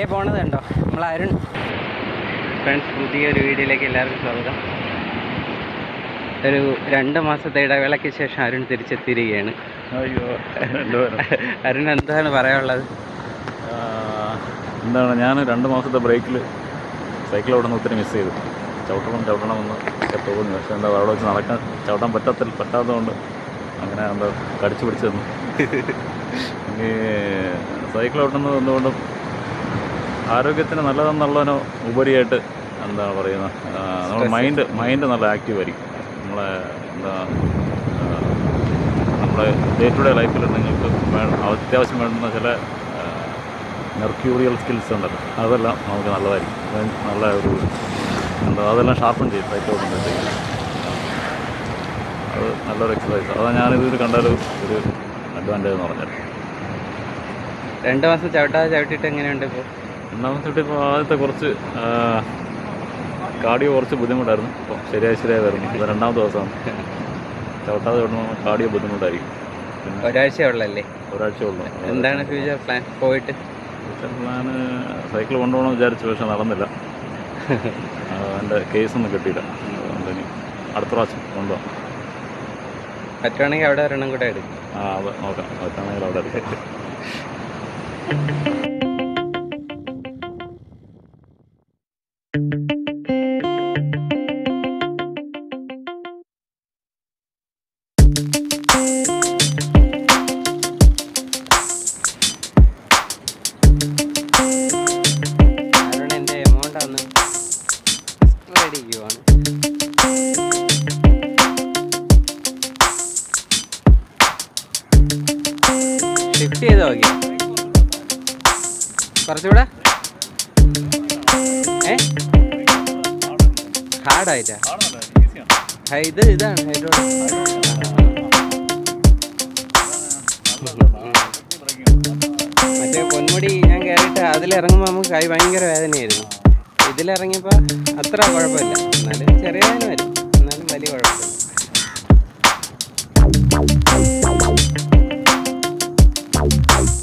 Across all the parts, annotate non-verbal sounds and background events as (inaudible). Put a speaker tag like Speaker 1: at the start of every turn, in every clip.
Speaker 1: വഴിയെ പോണത് കണ്ടോ? നമ്മൾ അരുൺ. ഫ്രണ്ട്സ് പുതിയൊരു വീഡിയോയിലേക്ക് എല്ലാവർക്കും സ്വാഗതം. ഒരു രണ്ട് മാസത്തെ ഇടവേളയ്ക്ക് ശേഷം അരുൺ തിരിച്ചെത്തിയിരിക്കുകയാണ്.
Speaker 2: അയ്യോ എന്തോ
Speaker 1: അരുൺ എന്താണ് പറയാനുള്ളത്?
Speaker 2: എന്താണ് ഞാൻ രണ്ട് മാസത്തെ ബ്രേക്കിൽ സൈക്കിൾ അവിടെ നിന്ന് ഒത്തിരി മിസ് ചെയ്തു. ചവിട്ടണം ചവിട്ടണമെന്ന് ഒക്കെ തോന്നി. പക്ഷേ എന്താ അവിടെ വെച്ച് നടക്കാൻ ചവിട്ടാൻ പറ്റാത്ത പറ്റാത്തതുകൊണ്ട് അങ്ങനെ എന്താ കടിച്ചു പിടിച്ചു തന്നു (laughs) ഇനി സൈക്കിൾ ഓട്ടുന്നത് എന്തുകൊണ്ടും ആരോഗ്യത്തിന് നല്ലതെന്നുള്ളതിനോ ഉപരിയായിട്ട് എന്താ പറയുന്നത് നമ്മുടെ മൈൻഡ് മൈൻഡ് നല്ല ആക്റ്റീവ് ആയിരിക്കും. നമ്മളെ എന്താ നമ്മുടെ ഡേ ടു ഡേ ലൈഫിൽ നിങ്ങൾക്ക് അത്യാവശ്യം വേണ്ടുന്ന ചില മെർക്യൂറിയൽ സ്കിൽസ് ഉണ്ടല്ലോ. അതെല്ലാം നമുക്ക് നല്ലതായിരിക്കും. നല്ല ഒരു എന്താ അതെല്ലാം ഷാർപ്പൺ ചെയ്യും സൈറ്റ് ഓടുമ്പോഴത്തേക്ക് അത് നല്ലൊരു എക്സസൈസ് അതാണ് ഞാനിതൊരു കണ്ടാലും ഒരു അഡ്വാന്റേജ് എന്ന് പറഞ്ഞാൽ
Speaker 1: രണ്ട് മാസം ചവിട്ടാതെ ചവിട്ടിയിട്ട് എങ്ങനെയുണ്ട് ഇപ്പോൾ
Speaker 2: രണ്ടാമത്തെ ട്രിപ്പ് ഇപ്പോൾ ആദ്യത്തെ കുറച്ച് കാർഡിയോ കുറച്ച് ബുദ്ധിമുട്ടായിരുന്നു. ഇപ്പോൾ ശരിയായി ശരിയായി വരുന്നു. ഇപ്പോൾ രണ്ടാമത്തെ ദിവസമാണ്. ചവിട്ടാതെ വിടുമ്പോൾ കാർഡിയോ ബുദ്ധിമുട്ടായിരിക്കും.
Speaker 1: ഒരാഴ്ച ഉള്ളല്ലേ
Speaker 2: ഒരാഴ്ച ഉള്ളു
Speaker 1: എന്താണ് ഫ്യൂച്ചർ പ്ലാൻ പോയിട്ട്?
Speaker 2: ഫ്യൂച്ചർ പ്ലാന് സൈക്കിൾ കൊണ്ടുപോകണമെന്ന് വിചാരിച്ചു പക്ഷെ നടന്നില്ല. എന്റെ കേസൊന്നും കിട്ടിയില്ല. അതുകൊണ്ട് ഇനി അടുത്ത പ്രാവശ്യം കൊണ്ടുപോകാം
Speaker 1: പറ്റുവാണെങ്കിൽ അവിടെ ഒരെണ്ണം കൂടെ എടുക്കും.
Speaker 2: ആ അത് നോക്കാം. പറ്റുകയാണെങ്കിൽ അവിടെ എടുക്കാം.
Speaker 1: മേടിക്കുവാണ് ഷിഫ്റ്റ് ചെയ്ത് നോക്കി. കുറച്ചുകൂടെ. ഏ? ഹാർഡായിട്ടാ ഇത് ഇതാണ്. മറ്റേ പൊന്മുടി ഞാൻ കയറിയിട്ട് അതിലിറങ്ങുമ്പോൾ നമുക്ക് കൈ ഭയങ്കര വേദനയായിരുന്നു. ഇതിലിറങ്ങിയപ്പോൾ അത്ര കുഴപ്പമില്ല. എന്നാലും ചെറിയ വേദന വരും. എന്നാലും വലിയ കുഴപ്പമില്ല.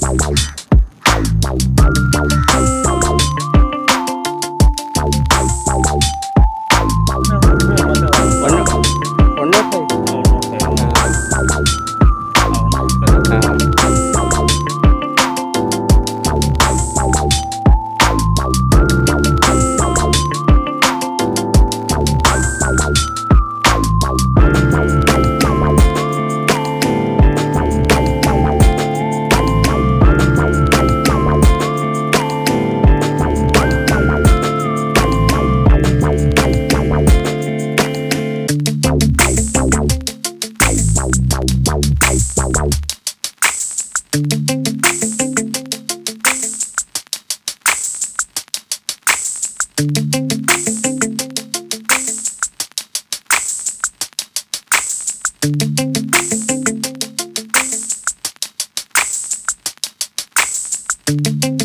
Speaker 1: ഒന്ന് അങ്ങനെ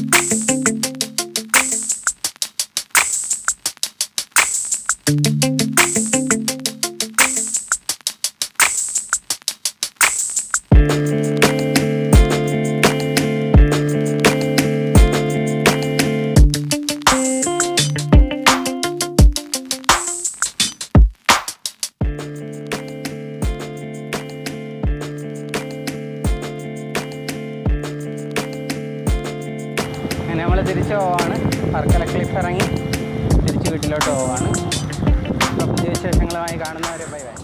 Speaker 1: നമ്മൾ തിരിച്ച് പോവാണ്. വർക്കല ക്ലിഫ് ഇറങ്ങി തിരിച്ച് വീട്ടിലോട്ട് പോവാണ്. പുതിയ വിശേഷങ്ങളുമായി കാണുന്നവരെ ബൈ ബൈ